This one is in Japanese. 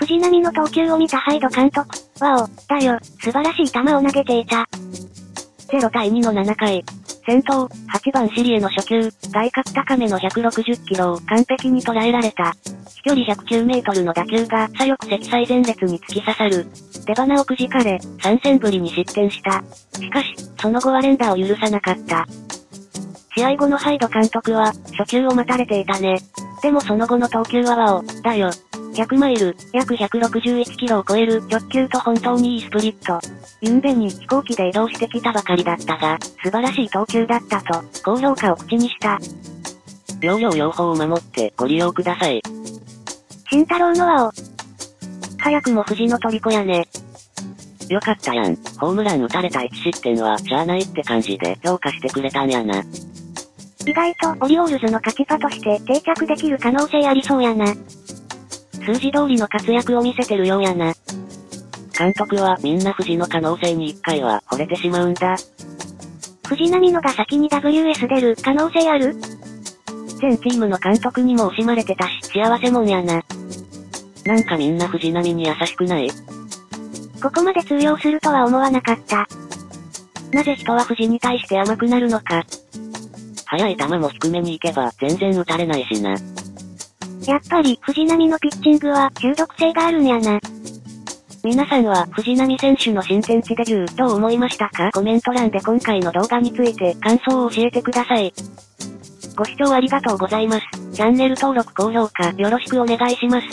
藤波の投球を見たハイド監督。わお、だよ、素晴らしい球を投げていた。0対2の7回。先頭、8番シリエの初球、外角高めの160キロを完璧に捉えられた。飛距離109メートルの打球が左翼積載前列に突き刺さる。出花をくじかれ、3戦ぶりに失点した。しかし、その後は連打を許さなかった。試合後のハイド監督は、初球を待たれていたね。でもその後の投球はワオ、だよ。100マイル、約161キロを超える直球と本当にいいスプリット。ゆんべに飛行機で移動してきたばかりだったが、素晴らしい投球だったと、高評価を口にした。両用両方を守ってご利用ください。慎太郎の輪を。早くも藤の虜やね。よかったやん。ホームラン打たれた1失点は、しゃあないって感じで評価してくれたんやな。意外とオリオールズの勝ちパとして定着できる可能性ありそうやな。数字通りの活躍を見せてるようやな。監督はみんな藤の可能性に一回は惚れてしまうんだ。藤波のが先に WS 出る可能性ある？全チームの監督にも惜しまれてたし、幸せもんやな。なんかみんな藤波に優しくない？ここまで通用するとは思わなかった。なぜ人は藤に対して甘くなるのか。速い球も低めに行けば全然打たれないしな。やっぱり藤波のピッチングは中毒性があるんやな。皆さんは藤波選手の新天地デビューどう思いましたか？コメント欄で今回の動画について感想を教えてください。ご視聴ありがとうございます。チャンネル登録高評価よろしくお願いします。